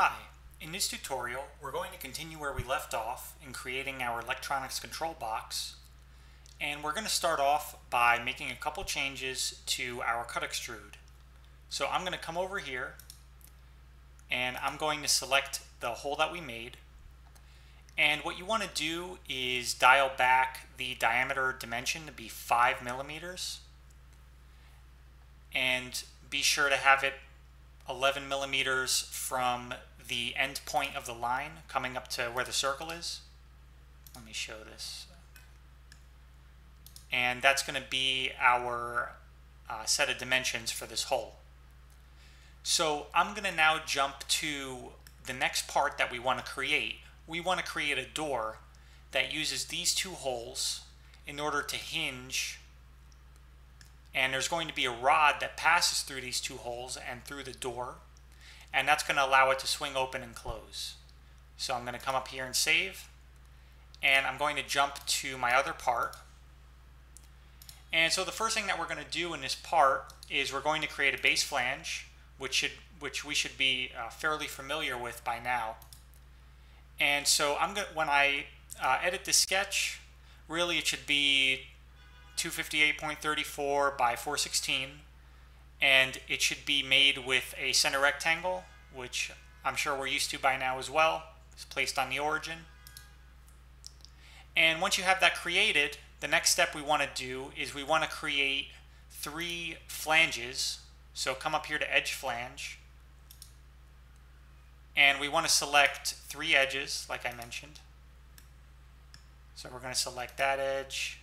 Hi, in this tutorial we're going to continue where we left off in creating our electronics control box and we're going to start off by making a couple changes to our cut extrude. So I'm going to come over here and I'm going to select the hole that we made and what you want to do is dial back the diameter dimension to be 5 millimeters and be sure to have it 11 millimeters from the end point of the line coming up to where the circle is. Let me show this. And that's going to be our uh, set of dimensions for this hole. So I'm going to now jump to the next part that we want to create. We want to create a door that uses these two holes in order to hinge and there's going to be a rod that passes through these two holes and through the door and that's going to allow it to swing open and close. So I'm going to come up here and save and I'm going to jump to my other part. And so the first thing that we're going to do in this part is we're going to create a base flange which should which we should be uh, fairly familiar with by now. And so I'm going when I uh, edit the sketch, really it should be 258.34 by 416 and it should be made with a center rectangle which I'm sure we're used to by now as well. It's placed on the origin. And once you have that created, the next step we want to do is we want to create three flanges. So come up here to edge flange. And we want to select three edges, like I mentioned. So we're going to select that edge,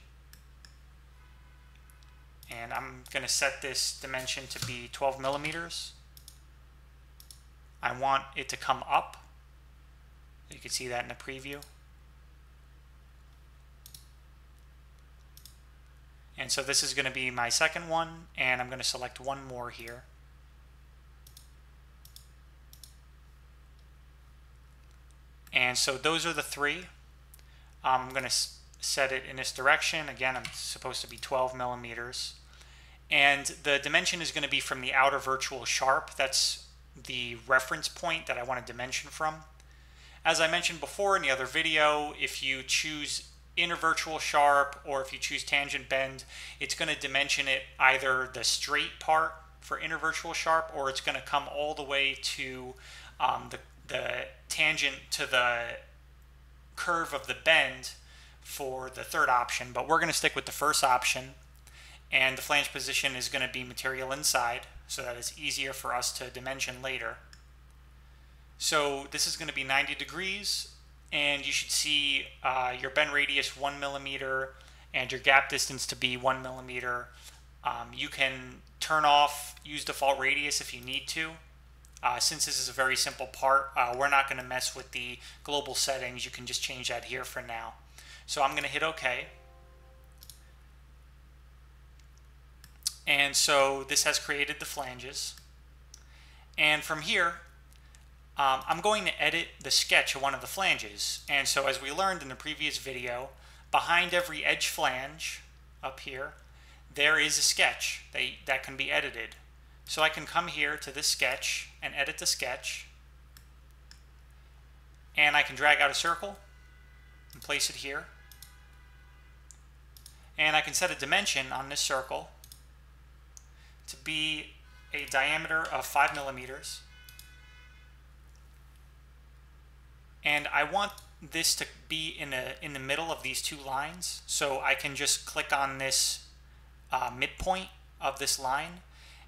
and I'm going to set this dimension to be 12 millimeters. I want it to come up. You can see that in the preview. And so this is going to be my second one, and I'm going to select one more here. And so those are the three. I'm going to set it in this direction. Again, I'm supposed to be 12 millimeters. And the dimension is going to be from the outer virtual sharp. That's the reference point that I want to dimension from. As I mentioned before in the other video, if you choose inner virtual sharp or if you choose tangent bend, it's going to dimension it either the straight part for inner virtual sharp or it's going to come all the way to um, the, the tangent to the curve of the bend for the third option, but we're going to stick with the first option. And the flange position is going to be material inside, so that it's easier for us to dimension later. So this is going to be 90 degrees, and you should see uh, your bend radius 1 millimeter and your gap distance to be 1 millimeter. Um, you can turn off use default radius if you need to. Uh, since this is a very simple part, uh, we're not going to mess with the global settings. You can just change that here for now. So I'm going to hit OK. And so this has created the flanges. And from here, um, I'm going to edit the sketch of one of the flanges. And so as we learned in the previous video, behind every edge flange up here, there is a sketch that, that can be edited. So I can come here to this sketch and edit the sketch. And I can drag out a circle and place it here. And I can set a dimension on this circle to be a diameter of 5 millimeters. And I want this to be in, a, in the middle of these two lines. So I can just click on this uh, midpoint of this line.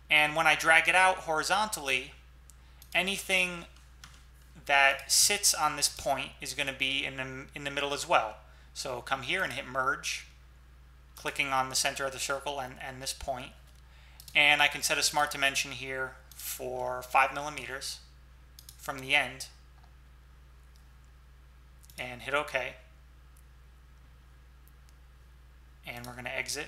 And when I drag it out horizontally, anything that sits on this point is going to be in the, in the middle as well. So come here and hit merge clicking on the center of the circle and, and this point. And I can set a smart dimension here for 5 millimeters from the end and hit OK. And we're going to exit.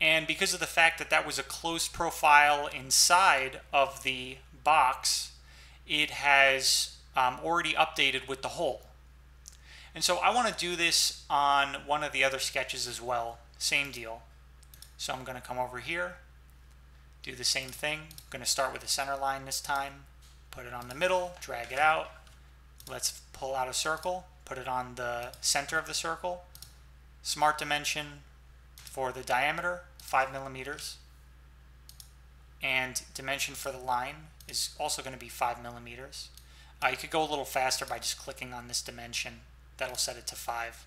And because of the fact that that was a closed profile inside of the box, it has um, already updated with the hole. And so I want to do this on one of the other sketches as well. Same deal. So I'm going to come over here, do the same thing. I'm going to start with the center line this time, put it on the middle, drag it out. Let's pull out a circle, put it on the center of the circle. Smart dimension for the diameter, 5 millimeters. And dimension for the line is also going to be 5 millimeters. Uh, you could go a little faster by just clicking on this dimension. That'll set it to 5.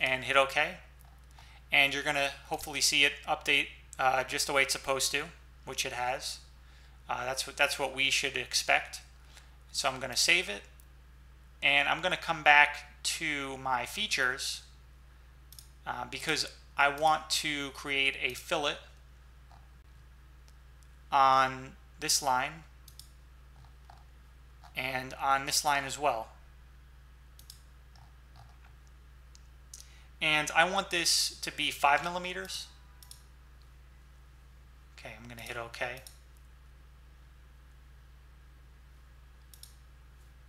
And hit OK. And you're going to hopefully see it update uh, just the way it's supposed to, which it has. Uh, that's what that's what we should expect. So I'm going to save it, and I'm going to come back to my features uh, because I want to create a fillet on this line and on this line as well. And I want this to be 5 millimeters. Okay, I'm going to hit OK.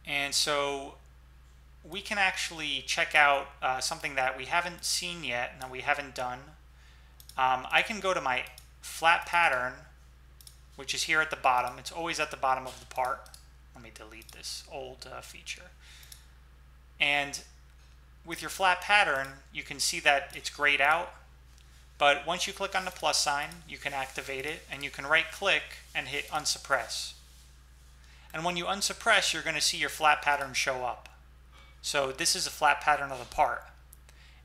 And so we can actually check out uh, something that we haven't seen yet and that we haven't done. Um, I can go to my flat pattern, which is here at the bottom. It's always at the bottom of the part. Let me delete this old uh, feature. And with your flat pattern, you can see that it's grayed out. But once you click on the plus sign, you can activate it and you can right click and hit unsuppress. And when you unsuppress, you're going to see your flat pattern show up. So this is a flat pattern of the part.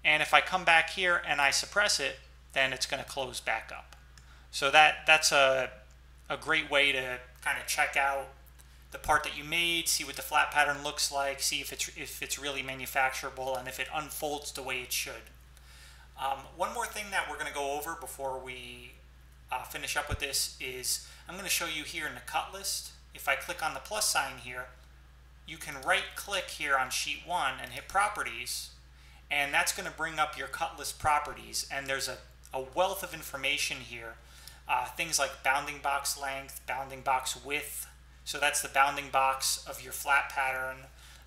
And if I come back here and I suppress it, then it's going to close back up. So that that's a, a great way to kind of check out the part that you made, see what the flat pattern looks like, see if it's, if it's really manufacturable, and if it unfolds the way it should. Um, one more thing that we're going to go over before we uh, finish up with this is I'm going to show you here in the cut list. If I click on the plus sign here, you can right click here on sheet one and hit properties and that's going to bring up your cut list properties. And there's a, a wealth of information here. Uh, things like bounding box length bounding box width so that's the bounding box of your flat pattern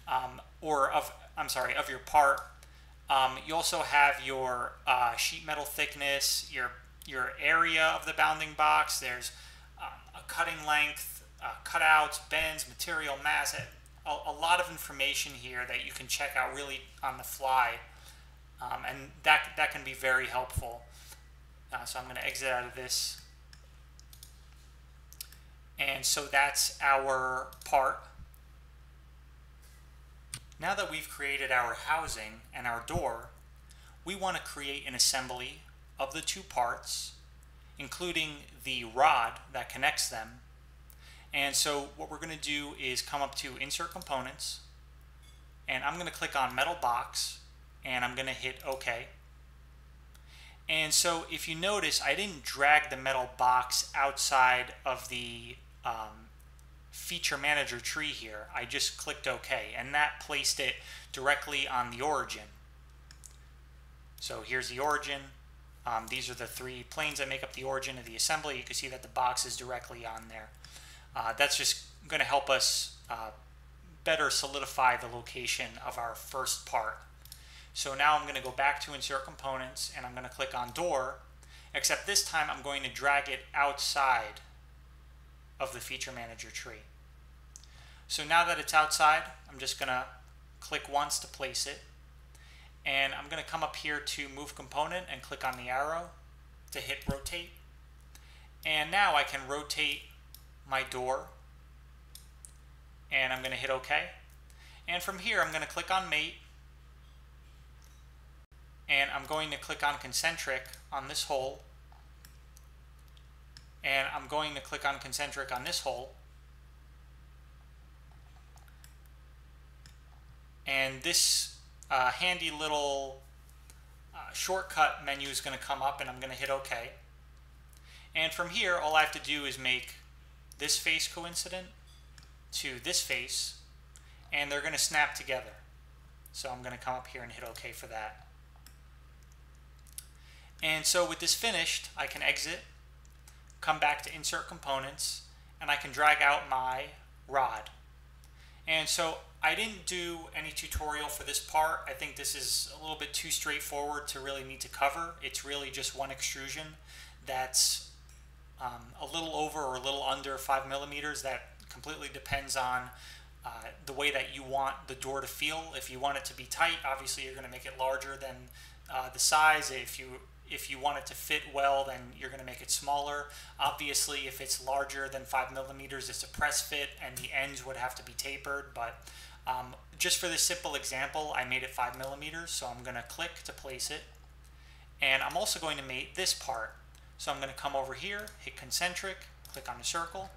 um, or of I'm sorry of your part um, you also have your uh, sheet metal thickness your your area of the bounding box there's um, a cutting length uh, cutouts, bends, material mass, a, a, lot of information here that you can check out really on the fly. Um, and that, that can be very helpful. Uh, so I'm going to exit out of this. And so that's our part. Now that we've created our housing and our door, we want to create an assembly of the two parts, including the rod that connects them, and so what we're going to do is come up to Insert Components, and I'm going to click on Metal Box, and I'm going to hit OK. And so if you notice, I didn't drag the metal box outside of the um, feature manager tree here. I just clicked OK, and that placed it directly on the origin. So here's the origin. Um, these are the three planes that make up the origin of the assembly. You can see that the box is directly on there. Uh, that's just going to help us uh, better solidify the location of our first part. So now I'm going to go back to Insert Components and I'm going to click on Door, except this time I'm going to drag it outside of the Feature Manager tree. So now that it's outside, I'm just going to click once to place it. And I'm going to come up here to Move Component and click on the arrow to hit Rotate. And now I can rotate my door and I'm going to hit OK. And from here, I'm going to click on Mate and I'm going to click on Concentric on this hole and I'm going to click on Concentric on this hole and this uh, handy little uh, shortcut menu is going to come up and I'm going to hit OK. And from here, all I have to do is make this face coincident to this face, and they're going to snap together. So I'm going to come up here and hit OK for that. And so with this finished, I can exit, come back to Insert Components, and I can drag out my rod. And so I didn't do any tutorial for this part. I think this is a little bit too straightforward to really need to cover. It's really just one extrusion that's um, a little over or a little under five millimeters that completely depends on uh, the way that you want the door to feel. If you want it to be tight, obviously you're going to make it larger than uh, the size. If you if you want it to fit well, then you're going to make it smaller. Obviously, if it's larger than five millimeters, it's a press fit, and the ends would have to be tapered. But um, just for this simple example, I made it five millimeters, so I'm going to click to place it. And I'm also going to make this part. So I'm going to come over here, hit concentric, click on the circle,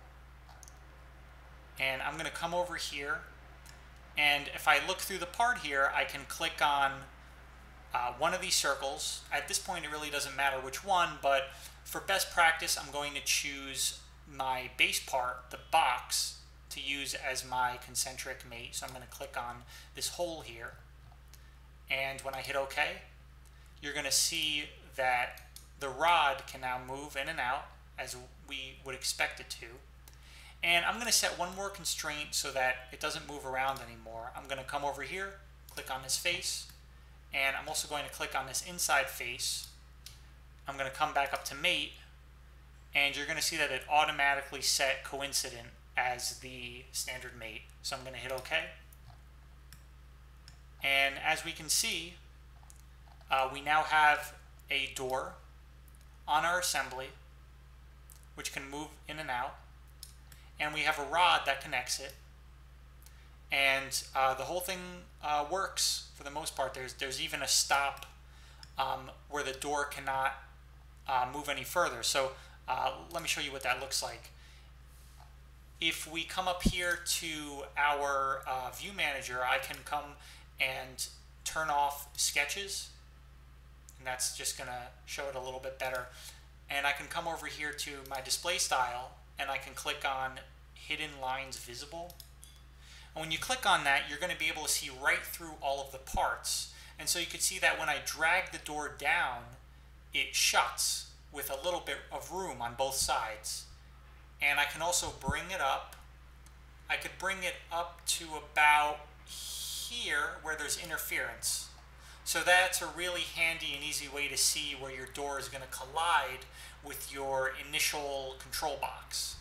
and I'm going to come over here and if I look through the part here I can click on uh, one of these circles. At this point it really doesn't matter which one but for best practice I'm going to choose my base part the box to use as my concentric mate. So I'm going to click on this hole here. And when I hit OK you're going to see that the rod can now move in and out as we would expect it to. And I'm going to set one more constraint so that it doesn't move around anymore. I'm going to come over here, click on this face, and I'm also going to click on this inside face. I'm going to come back up to mate, and you're going to see that it automatically set coincident as the standard mate. So I'm going to hit OK. And as we can see, uh, we now have a door on our assembly, which can move in and out and we have a rod that connects it. And uh, the whole thing uh, works for the most part. There's there's even a stop um, where the door cannot uh, move any further. So uh, let me show you what that looks like. If we come up here to our uh, view manager, I can come and turn off sketches. And that's just going to show it a little bit better. And I can come over here to my display style and I can click on hidden lines visible. And when you click on that, you're going to be able to see right through all of the parts. And so you can see that when I drag the door down, it shuts with a little bit of room on both sides. And I can also bring it up. I could bring it up to about here where there's interference. So that's a really handy and easy way to see where your door is going to collide with your initial control box.